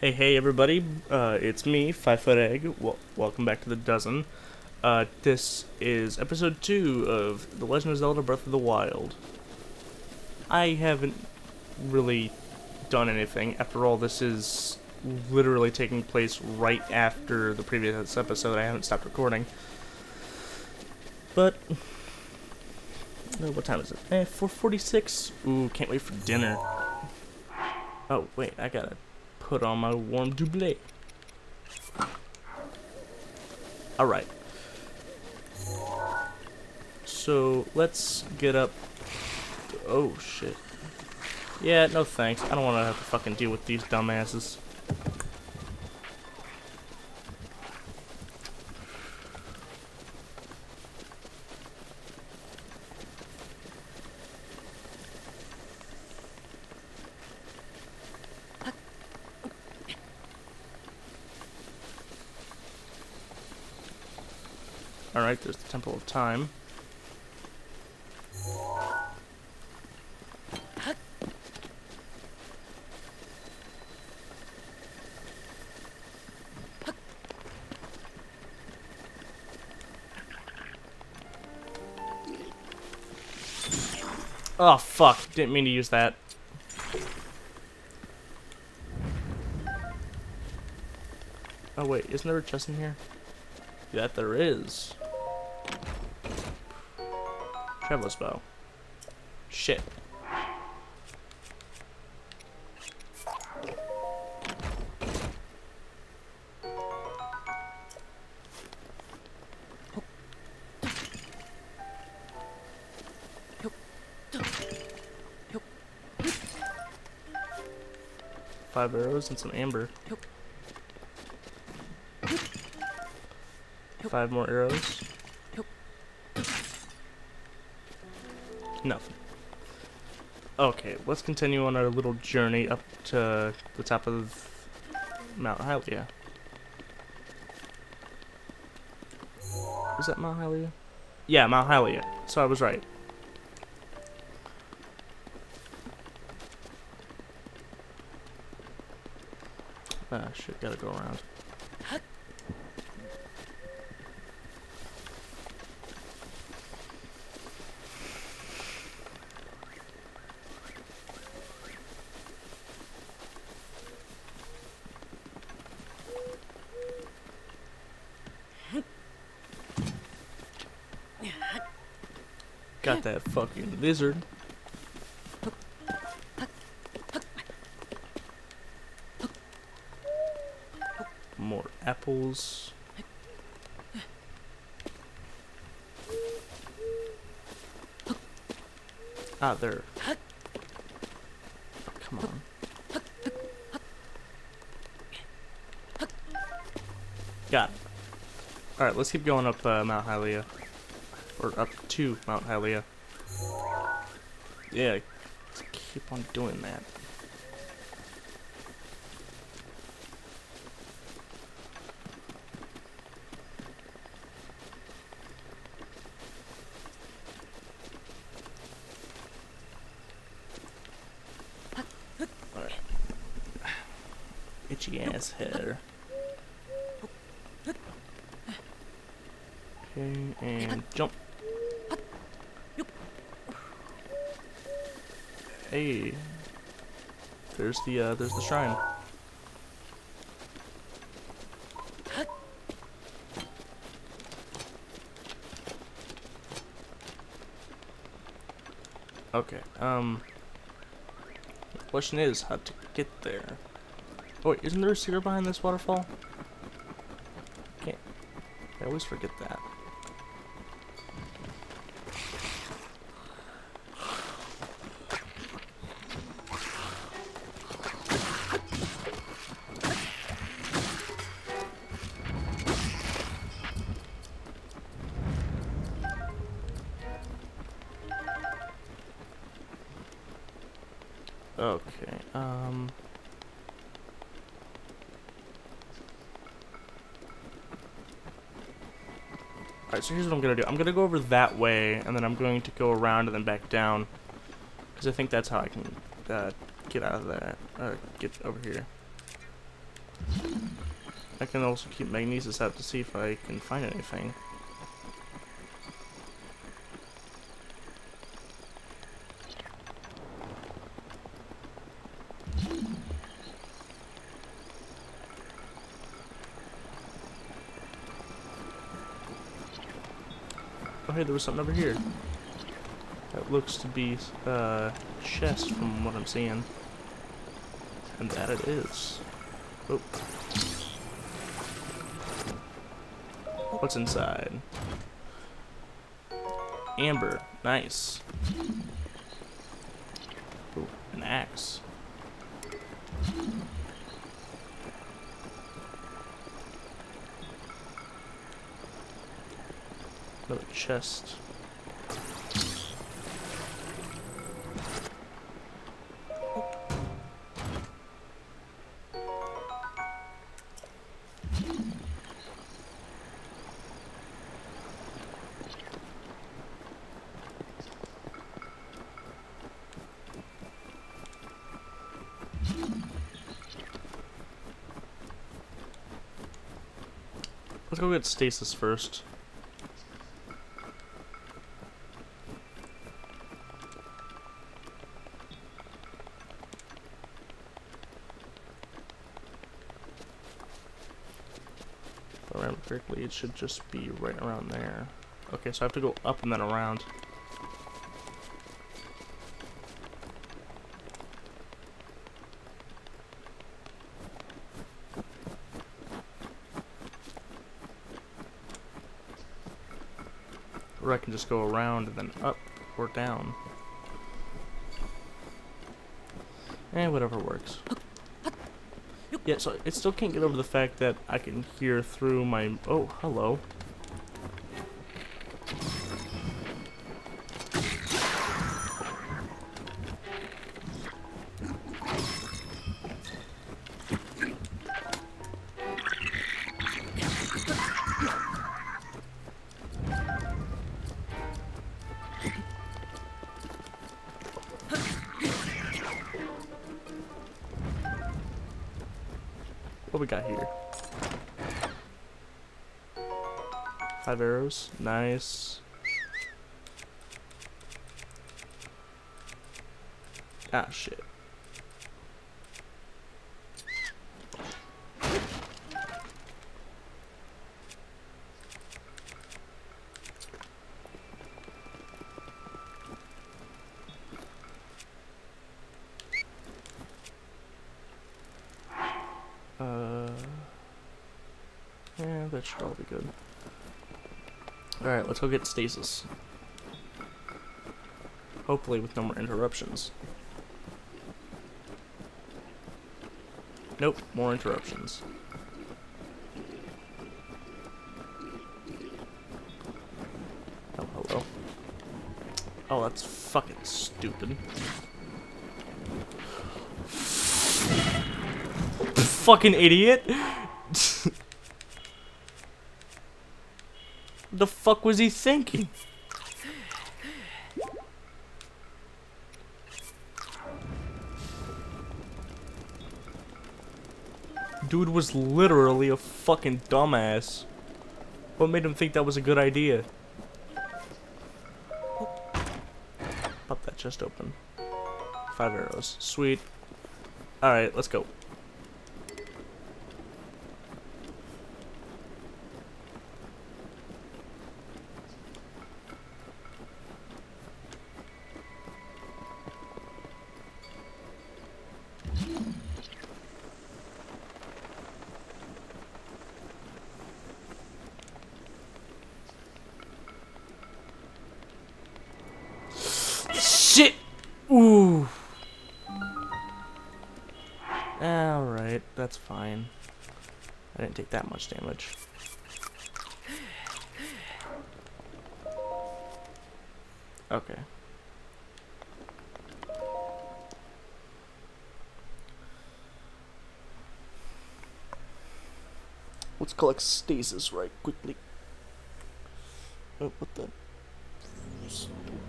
Hey, hey, everybody! Uh, it's me, Five Foot Egg. Wel- welcome back to the dozen. Uh, this is episode two of The Legend of Zelda: Breath of the Wild. I haven't really done anything. After all, this is literally taking place right after the previous episode. I haven't stopped recording. But uh, what time is it? Eh, 4:46. Ooh, can't wait for dinner. Oh wait, I gotta put on my warm doublet. Alright. So, let's get up. Oh, shit. Yeah, no thanks. I don't want to have to fucking deal with these dumbasses. Alright, there's the Temple of Time. Oh fuck, didn't mean to use that. Oh wait, isn't there a chest in here? That there is. Traveler's bow. Shit. Five arrows and some amber. Five more arrows. Nope. Nothing. Okay, let's continue on our little journey up to the top of Mount Hylia. Is that Mount Hylia? Yeah, Mount Hylia. So I was right. Ah, shit, gotta go around. Got that fucking lizard. More apples. Ah, there. Come on. Got it. Alright, let's keep going up uh, Mount Hylia. Or up to Mount Hylia. Yeah, keep on doing that. Alright. Itchy ass hair. Okay, and jump. Hey, there's the uh, there's the shrine. Okay. Um. Question is how to get there. Oh wait, isn't there a secret behind this waterfall? Can't. I always forget that. So here's what I'm gonna do. I'm gonna go over that way, and then I'm going to go around and then back down. Because I think that's how I can uh, get out of that. Uh, get over here. I can also keep Magnesis out to see if I can find anything. Oh hey, there was something over here. That looks to be uh, chest from what I'm seeing. And that it is. Oh. What's inside? Amber. Nice. Ooh, an axe. Another chest. Let's go get stasis first. Correctly, it should just be right around there. Okay, so I have to go up and then around. Or I can just go around and then up or down. Eh, whatever works. Yeah, so it still can't get over the fact that I can hear through my... Oh, hello. What we got here? Five arrows. Nice. Ah, shit. Uh, yeah, that should all be good. Alright, let's go get stasis. Hopefully with no more interruptions. Nope, more interruptions. Oh, hello. Oh, that's fucking stupid. fucking idiot. The fuck was he thinking? Dude was literally a fucking dumbass. What made him think that was a good idea? Pop that chest open. Five arrows. Sweet. Alright, let's go. That's fine. I didn't take that much damage. Okay. Let's collect stasis right quickly. Oh, what the?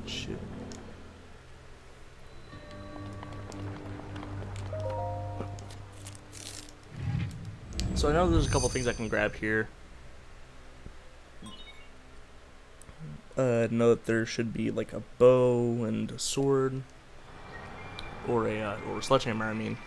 Shit. So I know there's a couple things I can grab here. Uh, know that there should be like a bow and a sword, or a uh, or a sledgehammer. I mean.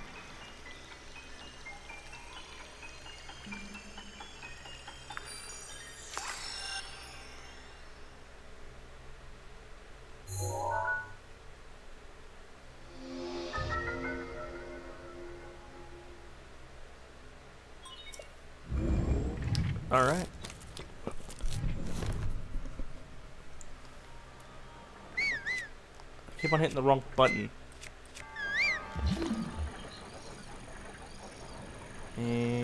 Keep on hitting the wrong button. And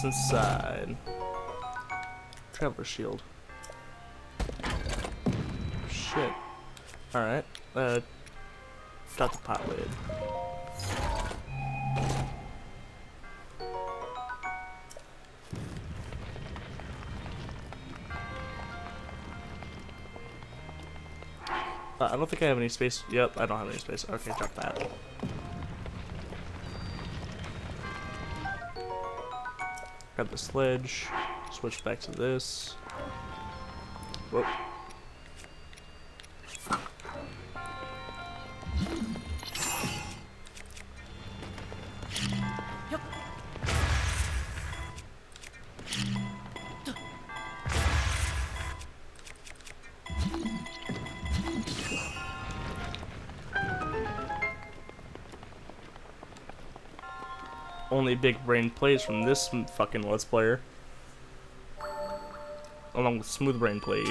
What's inside? Traveler shield. Shit. Alright. Uh, got the pot lid. Uh, I don't think I have any space. Yep, I don't have any space. Okay, drop that. Grab the sledge. Switch back to this. Big brain plays from this fucking Let's Player. Along with smooth brain plays.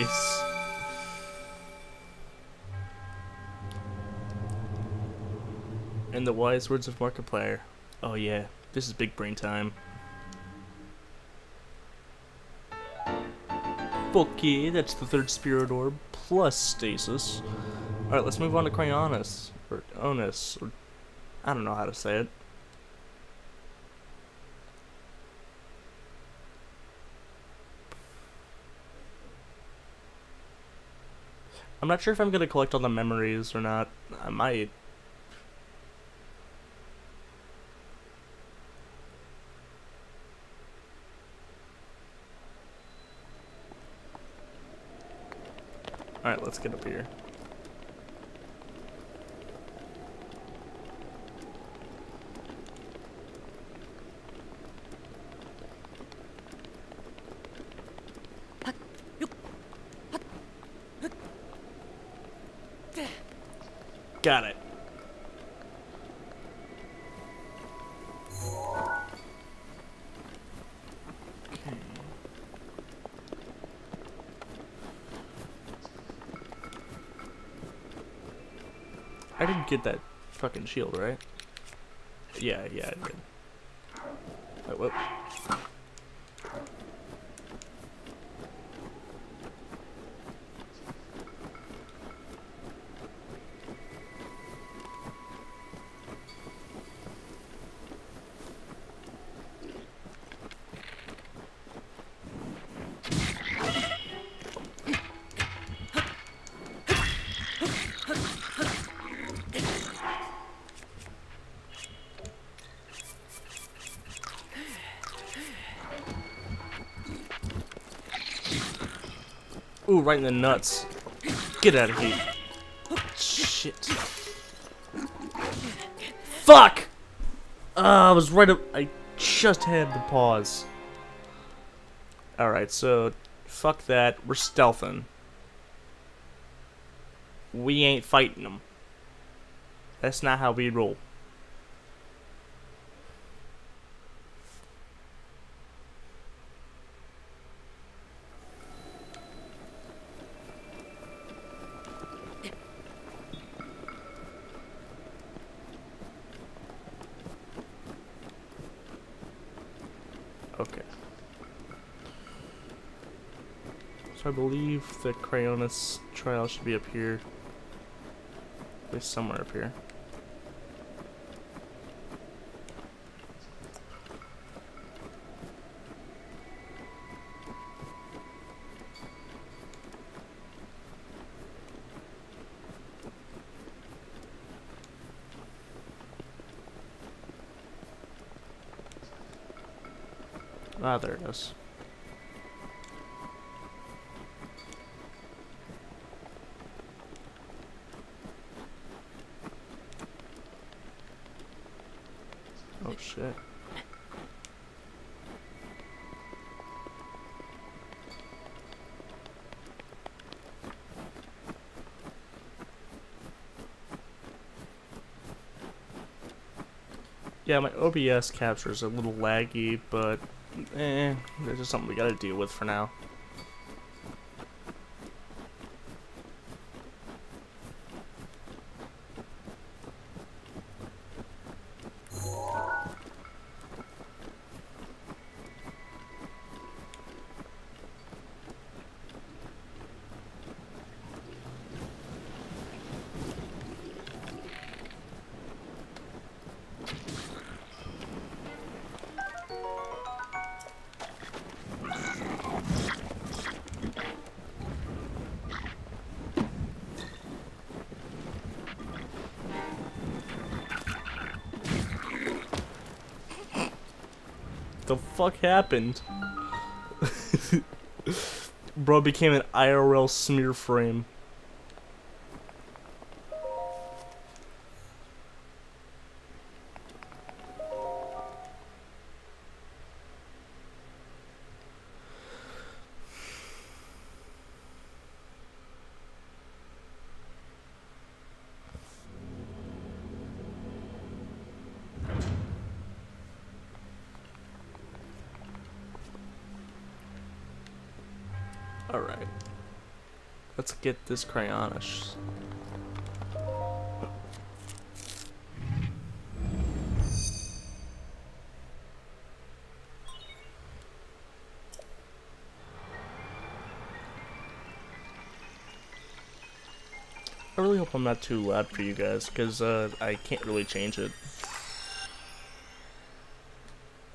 And the wise words of Markiplier. Oh yeah, this is big brain time. Yeah, that's the third Spirit Orb, plus Stasis. Alright, let's move on to Cryonis, or Onus, or I don't know how to say it. I'm not sure if I'm gonna collect all the memories or not. I might. Alright, let's get up here. Got it. Okay. I didn't get that fucking shield, right? Yeah, yeah, I did. Wait, whoop. Ooh, right in the nuts. Get out of here. Shit. Fuck! Uh, I was right up. I just had to pause. Alright, so fuck that. We're stealthing. We ain't fighting them. That's not how we roll. Okay. So I believe the Cryonis trial should be up here. It's somewhere up here. Yeah, my OBS capture is a little laggy, but eh, there's just something we gotta deal with for now. Fuck happened? Bro became an IRL smear frame. Alright. Let's get this crayonish. I really hope I'm not too loud for you guys, because uh, I can't really change it.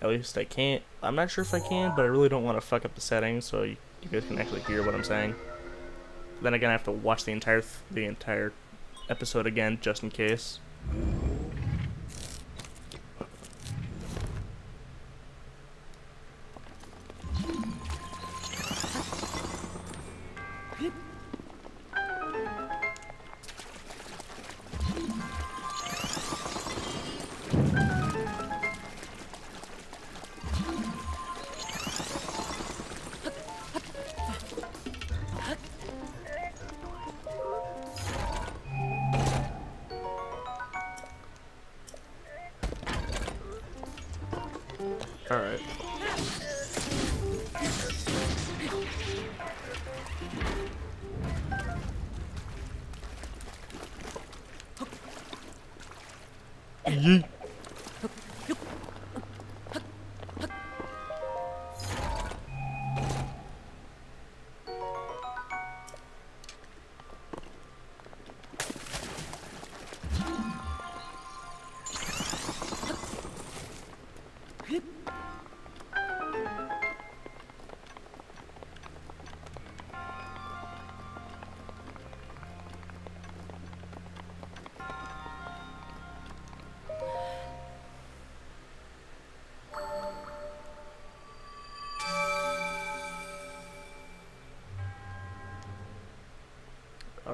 At least I can't. I'm not sure if I can, but I really don't want to fuck up the settings, so you, guys can actually hear what I'm saying. Then again, I have to watch the entire th the entire episode again, just in case. Alright.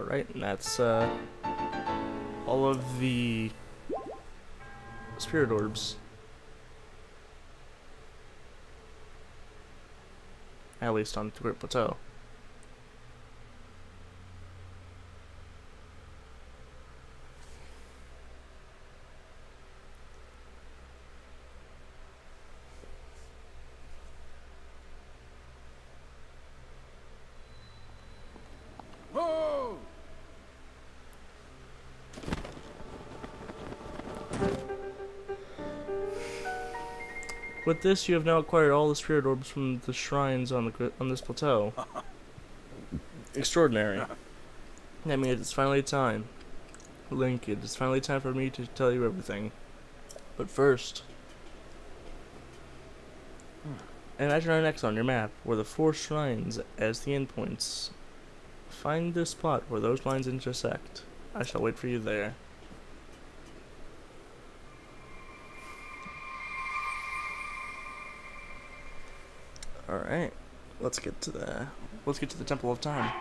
Alright, and that's uh, all of the spirit orbs. At least on the Great Plateau. With this, you have now acquired all the spirit orbs from the shrines on the on this plateau. extraordinary. That means it's finally time. Link, it's finally time for me to tell you everything. But first, imagine our next on your map, where the four shrines as the endpoints. Find the spot where those lines intersect. I shall wait for you there. Alright, let's get to the let's get to the Temple of Time.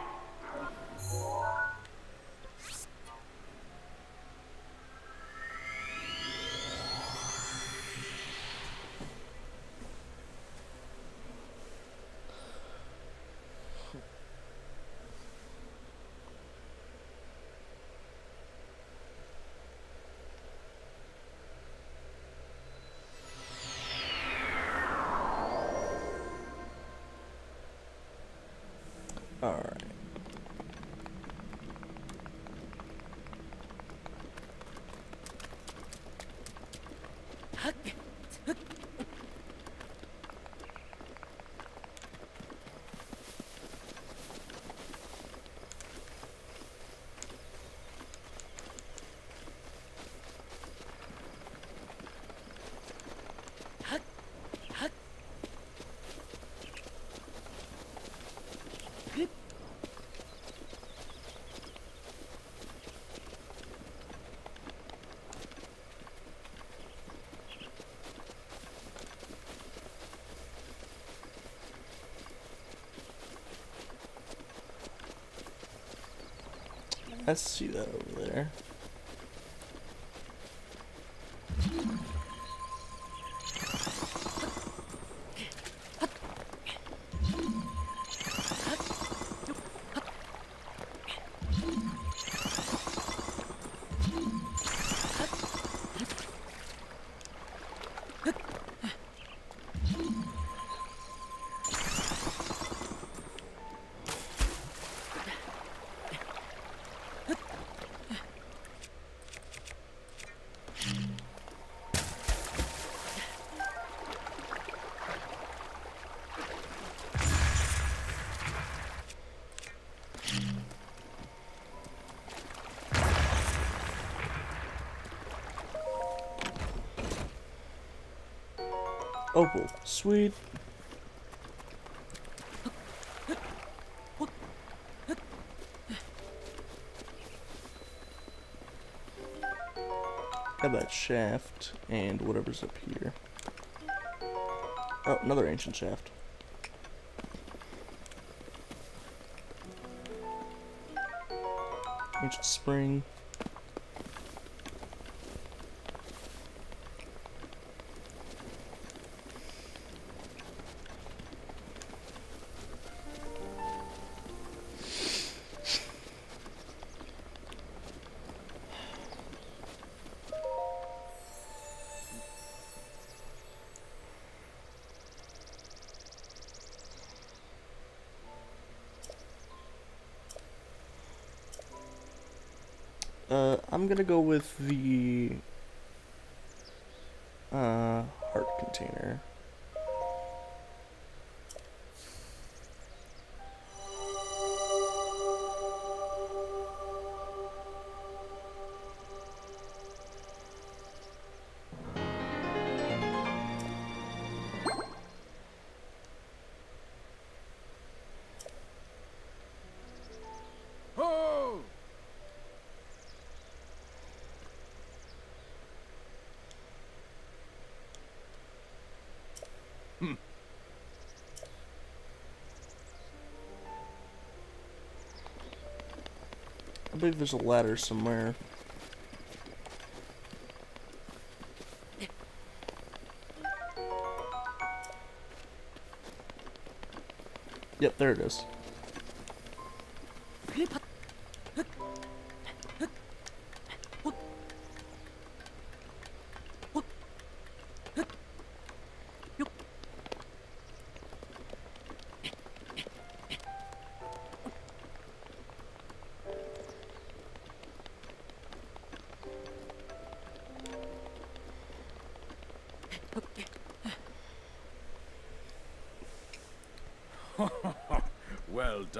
Alright. I see that over there. Opal, sweet. Got that shaft and whatever's up here. Oh, another ancient shaft. Ancient spring. Uh, I'm gonna go with the uh, heart container. Believe there's a ladder somewhere. Yep, there it is.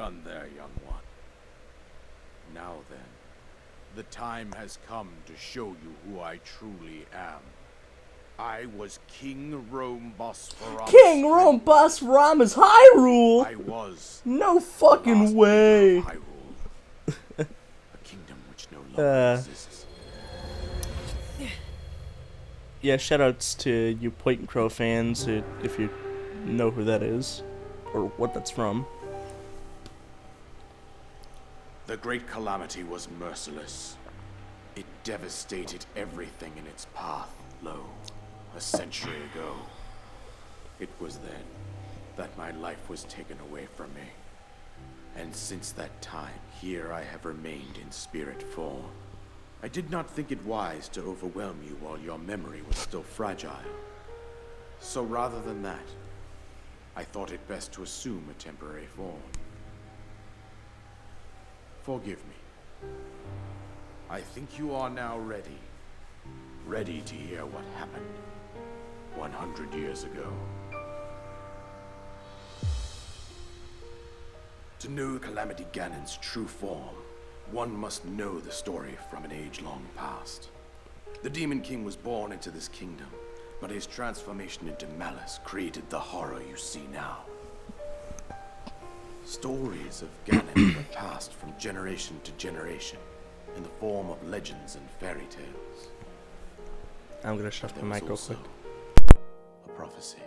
Done there, young one. Now then, the time has come to show you who I truly am. I was King Rhoam Bosphoramus. King Rhoam is Hyrule! I was No fucking way! Hyrule. a kingdom which no longer Uh. exists. Yeah, shoutouts to you Point and Crow fans who, if you know who that is, or what that's from. The Great Calamity was merciless. It devastated everything in its path, lo, a century ago. It was then that my life was taken away from me. And since that time, here I have remained in spirit form. I did not think it wise to overwhelm you while your memory was still fragile. So rather than that, I thought it best to assume a temporary form. Forgive me. I think you are now ready. Ready to hear what happened 100 years ago. To know Calamity Ganon's true form, one must know the story from an age long past. The Demon King was born into this kingdom, but his transformation into malice created the horror you see now. Stories of Ganon were passed from generation to generation in the form of legends and fairy tales. I'm gonna shut the mic real quick. a prophecy.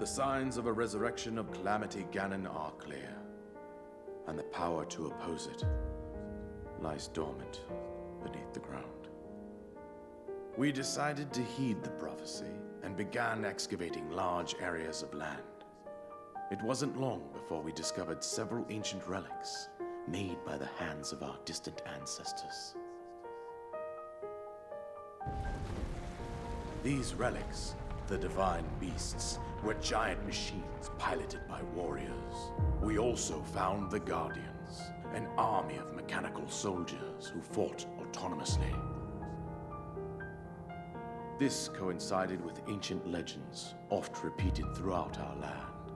The signs of a resurrection of Calamity Ganon are clear, and the power to oppose it lies dormant beneath the ground. We decided to heed the prophecy and began excavating large areas of land. It wasn't long before we discovered several ancient relics made by the hands of our distant ancestors. These relics, the divine beasts, were giant machines piloted by warriors. We also found the Guardians, an army of mechanical soldiers who fought autonomously. This coincided with ancient legends, oft repeated throughout our land.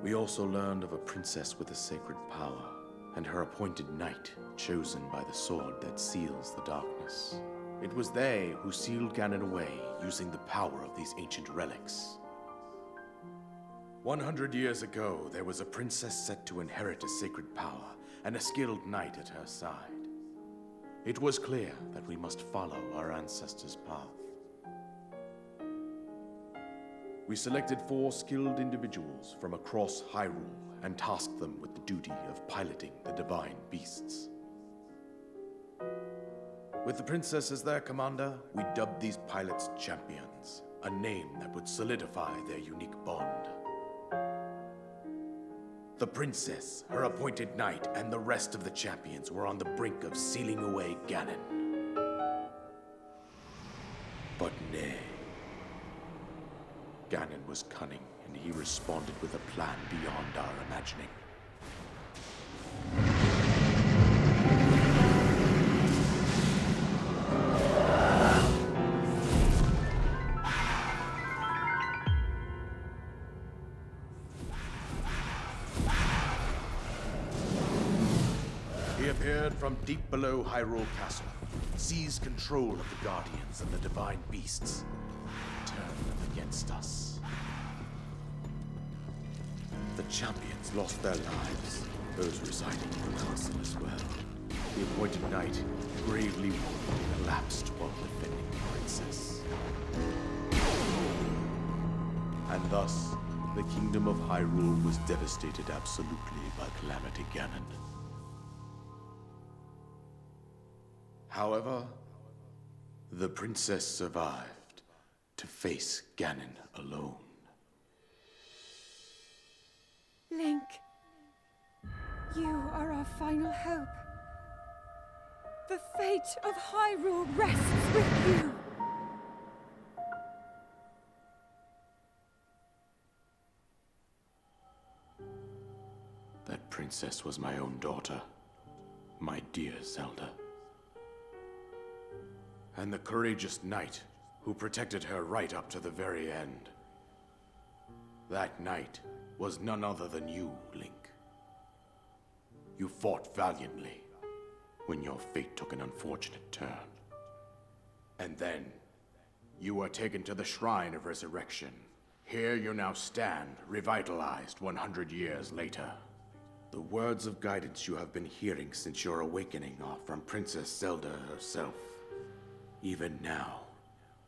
We also learned of a princess with a sacred power, and her appointed knight, chosen by the sword that seals the darkness. It was they who sealed Ganon away using the power of these ancient relics. 100 years ago, there was a princess set to inherit a sacred power and a skilled knight at her side. It was clear that we must follow our ancestors' path. We selected four skilled individuals from across Hyrule and tasked them with the duty of piloting the divine beasts. With the princess as their commander, we dubbed these pilots champions, a name that would solidify their unique bond. The princess, her appointed knight, and the rest of the champions were on the brink of sealing away Ganon. But nay. Ganon was cunning, and he responded with a plan beyond our imagining. Deep below Hyrule Castle, seized control of the Guardians and the Divine Beasts, turned them against us. The champions lost their lives, those residing in the castle as well. The appointed knight, gravely collapsed while defending the princess. And thus, the kingdom of Hyrule was devastated absolutely by Calamity Ganon. However, the princess survived to face Ganon alone. Link, you are our final hope. The fate of Hyrule rests with you. That princess was my own daughter, my dear Zelda. And the courageous knight who protected her right up to the very end. That knight was none other than you, Link. You fought valiantly when your fate took an unfortunate turn. And then, you were taken to the Shrine of Resurrection. Here you now stand, revitalized 100 years later. The words of guidance you have been hearing since your awakening are from Princess Zelda herself. Even now,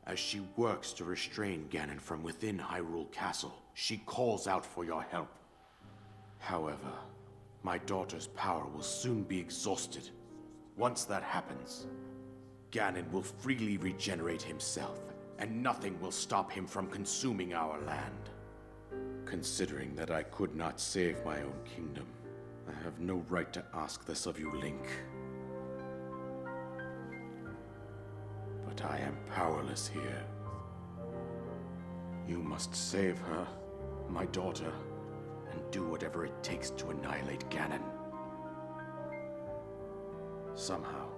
as she works to restrain Ganon from within Hyrule Castle, she calls out for your help. However, my daughter's power will soon be exhausted. Once that happens, Ganon will freely regenerate himself, and nothing will stop him from consuming our land. Considering that I could not save my own kingdom, I have no right to ask this of you, Link. But I am powerless here. You must save her, my daughter, and do whatever it takes to annihilate Ganon. Somehow,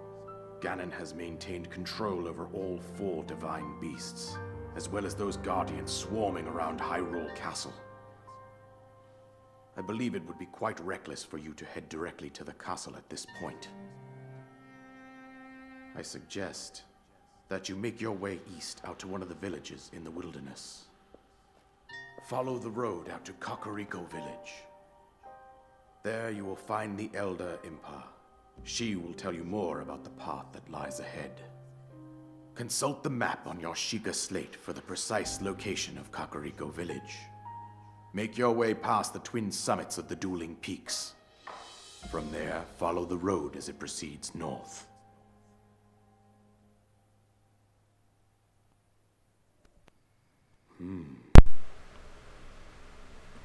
Ganon has maintained control over all four divine beasts, as well as those guardians swarming around Hyrule Castle. I believe it would be quite reckless for you to head directly to the castle at this point. I suggest that you make your way east out to one of the villages in the wilderness. Follow the road out to Kakariko Village. There you will find the Elder Impa. She will tell you more about the path that lies ahead. Consult the map on your Sheikah slate for the precise location of Kakariko Village. Make your way past the twin summits of the dueling peaks. From there, follow the road as it proceeds north.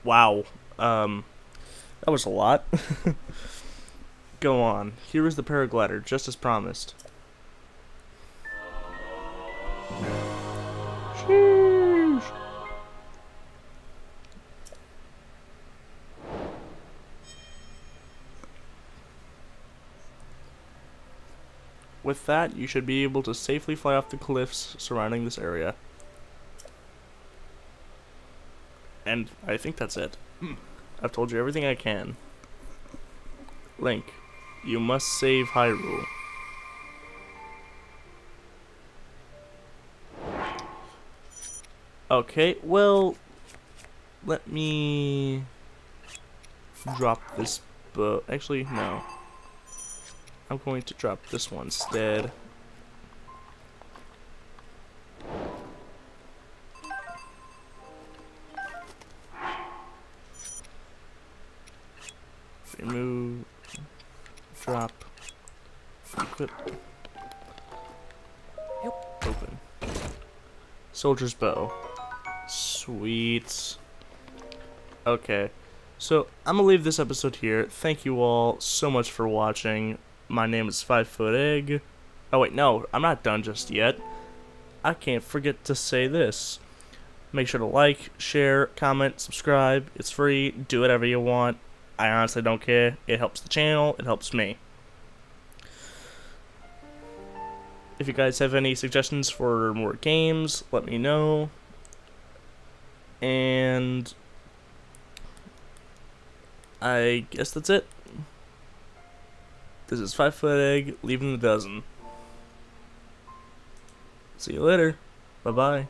Wow. Um, that was a lot. Go on. Here is the paraglider, just as promised. Sheesh. With that, you should be able to safely fly off the cliffs surrounding this area. And I think that's it. I've told you everything I can. Link, you must save Hyrule. Okay, well, let me drop this bow. Actually, no. I'm going to drop this one instead. Equip, open. Soldier's bow. Sweet. Okay. So, I'm gonna leave this episode here. Thank you all so much for watching. My name is Five Foot Egg. Oh wait, no, I'm not done just yet. I can't forget to say this. Make sure to like, share, comment, subscribe. It's free. Do whatever you want. I honestly don't care. It helps the channel. It helps me. If you guys have any suggestions for more games, let me know. And I guess that's it. This is Five Foot Egg, leaving the dozen. See you later. Bye bye.